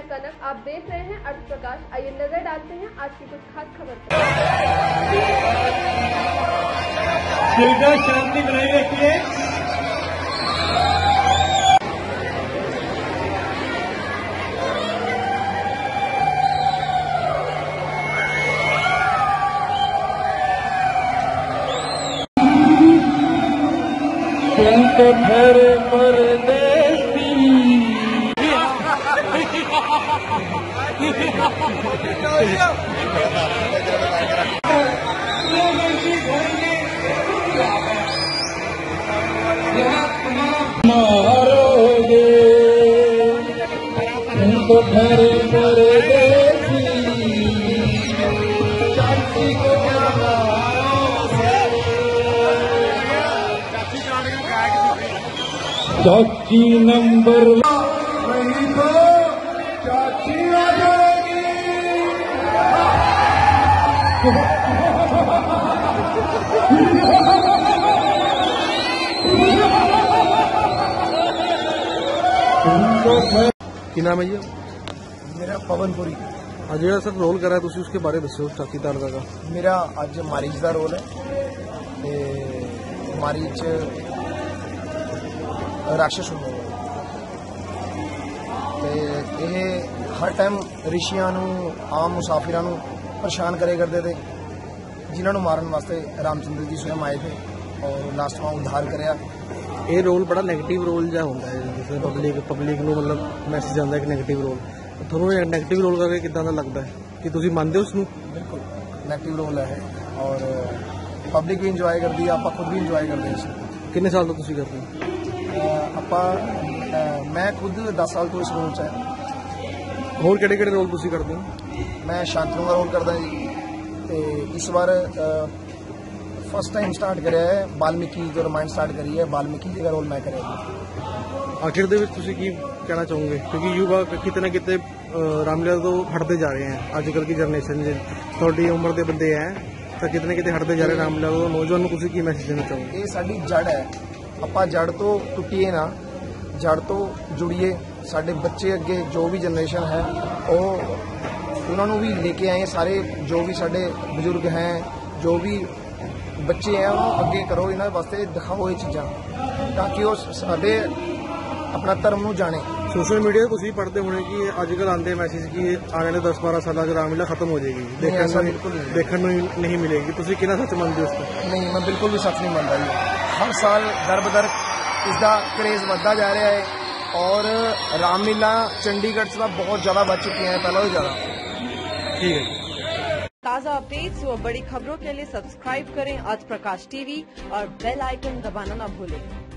आप देख रहे हैं अर्थ प्रकाश। आइए नज़र डालते हैं आज की कुछ खास खबर पर। शांति बनाए रखिए। संत भर परदेसी मारोगे संत भर परदेसी शांति को चाची नंबर नहीं ਕੀ ਨਾਮ ਹੈ ਜੀ? ਮੇਰਾ ਪਵਨਪੁਰੀ ਆ ਜਿਹੜਾ ਸਰ ਰੋਲ ਕਰਿਆ ਤੁਸੀਂ ਉਸਕੇ ਬਾਰੇ ਦੱਸਿਓ ਚਾਚੀ ਤਾਲਕਾ ਦਾ। ਮੇਰਾ ਅੱਜ ਮਾਰੀਚ ਦਾ ਰੋਲ ਹੈ। ਤੇ ਮਾਰੀਚ ਰਾਖਸ਼ ਹੁੰਦਾ ਤੇ ਇਹ ਹਰ ਟਾਈਮ ਰਿਸ਼ੀਆਂ ਨੂੰ ਆਮ ਮੁਸਾਫਿਰਾਂ ਨੂੰ ਪਰੇਸ਼ਾਨ ਕਰੇ ਕਰਦੇ ਤੇ ਜਿਨ੍ਹਾਂ ਨੂੰ ਮਾਰਨ ਵਾਸਤੇ ਰਾਮਚੰਦਰ ਜੀ ਸਵयं ਆਏ ਥੇ ਔਰ ਲਾਸਟ ਵਾਂ ਉਧਾਰ ਕਰਿਆ। ਇਹ ਰੋਲ ਬੜਾ ਨੈਗੇਟਿਵ ਰੋਲ ਜਿਹਾ ਹੁੰਦਾ ਹੈ ਜਿਸ ਪਬਲਿਕ ਪਬਲਿਕ ਨੂੰ ਮਤਲਬ ਮੈਸੇਜ ਆਉਂਦਾ ਕਿ ਨੈਗੇਟਿਵ ਰੋਲ ਤੁਹਾਨੂੰ ਇਹ ਨੈਗੇਟਿਵ ਰੋਲ ਕਰਕੇ ਕਿਦਾਂ ਦਾ ਲੱਗਦਾ ਹੈ? ਕਿ ਤੁਸੀਂ ਮੰਨਦੇ ਹੋ ਉਸ ਨੂੰ ਬਿਲਕੁਲ ਨੈਗੇਟਿਵ ਰੋਲ ਹੈ ਔਰ ਪਬਲਿਕ ਵੀ ਇੰਜੋਏ ਕਰਦੀ ਹੈ ਆਪਾਂ ਖੁਦ ਵੀ ਇੰਜੋਏ ਕਰਦੇ ਹਾਂ ਇਸ ਕਿੰਨੇ ਸਾਲ ਤੋਂ ਤੁਸੀਂ ਕਰਦੇ ਹੋ? ਆਪਾਂ ਮੈਂ ਖੁਦ 10 ਸਾਲ ਤੋਂ ਇਸ ਰੋਲ 'ਚ ਹਾਂ। ਹੋਰ ਕਿਹੜੇ ਕਿਹੜੇ ਰੋਲ ਤੁਸੀਂ ਕਰਦੇ ਹੋ? ਮੈਂ ਸ਼ਾਂਤਨੂ ਦਾ ਰੋਲ ਕਰਦਾ ਜੀ। ਤੇ ਇਸ ਵਾਰ ਫਸਟ ਟਾਈਮ ਸਟਾਰਟ ਕਰਿਆ ਹੈ ਬਾਲਮੀਕੀ ਜੋ ਰਮਾਇਣ ਸਟਾਰਟ ਕਰੀ ਹੈ ਬਾਲਮੀਕੀ ਜੀ ਦਾ ਰੋਲ ਮੈਂ ਕਰਿਆ ਆਖਿਰ ਦੇ ਵਿੱਚ ਤੁਸੀਂ ਕੀ ਕਹਿਣਾ ਚਾਹੋਗੇ? ਕਿਉਂਕਿ ਯੁਵਾ ਕਿਤੇ ਨਾ ਕਿਤੇ ਰਾਮਲੀਲਾ ਤੋਂ ਹਟਦੇ ਜਾ ਰਹੇ ਹਨ ਅੱਜ ਕੱਲ੍ਹ ਦੀ ਜਨਰੇਸ਼ਨ ਜੇ ਤੁਹਾਡੀ ਉਮਰ ਦੇ ਬੰਦੇ ਹੈ ਤਾਂ ਕਿਤੇ ਨਾ ਕਿਤੇ ਹਟਦੇ ਜਾ ਰਹੇ ਰਾਮਲੀਲਾ ਤੋਂ। ਨੌਜਵਾਨ ਨੂੰ ਤੁਸੀਂ ਕੀ ਮੈਸੇਜ ਦੇਣਾ ਚਾਹੋਗੇ? ਇਹ ਸਾਡੀ ਜੜ ਹੈ। ਆਪਾਂ ਜੜ ਤੋਂ ਟੁੱਟੀਏ ਨਾ ਜੜ ਤੋਂ ਜੁੜੀਏ। ਸਾਡੇ ਬੱਚੇ ਅੱਗੇ ਜੋ ਵੀ ਜਨਰੇਸ਼ਨ ਹੈ ਉਹ ਉਹਨਾਂ ਨੂੰ ਵੀ ਲੈ ਕੇ ਆਏ। ਸਾਰੇ ਜੋ ਵੀ ਸਾਡੇ ਬਜ਼ੁਰਗ ਹੈ ਜੋ ਵੀ ਬੱਚੇ ਹੈ ਉਹਨੂੰ ਅੱਗੇ ਕਰੋ ਇਹਨਾਂ ਵਾਸਤੇ ਦਿਖਾਓ ਇਹ ਚੀਜ਼ਾਂ ਤਾਂ ਕਿ ਉਹ ਸਾਡੇ ਆਪਣਾ ਧਰਮ ਨੂੰ ਜਾਣੇ। ਸੋਸ਼ਲ ਮੀਡੀਆ ਤੇ ਤੁਸੀਂ ਪੜ੍ਹਦੇ ਹੋਣੇ ਕਿ ਅੱਜ ਕੱਲ੍ਹ ਆਉਂਦੇ ਮੈਸੇਜ ਕਿ ਆਉਣ ਵਾਲੇ 10-12 ਸਾਲਾਂ 'ਚ ਰਾਮਲੀਲਾ ਖਤਮ ਹੋ ਜਾਏਗੀ। ਦੇਖਣ ਨੂੰ ਬਿਲਕੁਲ। ਦੇਖਣ ਨੂੰ ਨਹੀਂ ਮਿਲੇਗੀ। ਤੁਸੀਂ ਕਿੰਨਾ ਸੱਚ ਮੰਨਦੇ ਹੋ ਤੋਂ? ਨਹੀਂ ਮੈਂ ਬਿਲਕੁਲ ਵੀ ਸੱਚ ਨਹੀਂ ਮੰਨਦਾ ਜੀ। ਹਰ ਸਾਲ ਦਰ ਬਦਰ ਇਸ ਦਾ ਕਰੇਜ਼ ਵੱਧਦਾ ਜਾ ਰਿਹਾ ਹੈ ਔਰ ਰਾਮਲੀਲਾ ਚੰਡੀਗੜ੍ਹ 'ਚ ਤਾਂ ਬਹੁਤ ਜ਼ਿਆਦਾ ਵੱਧ ਚੁੱਕੀਆਂ ਹੈ ਪਹਿਲਾਂ ਤੋਂ ਜ਼ਿਆਦਾ। ਠੀਕ ਹੈ ताज़ा अपडेट्स व बड़ी खबरों के लिए सब्सक्राइब करें आज प्रकाश टीवी और बेल आइकन दबाना न भूलें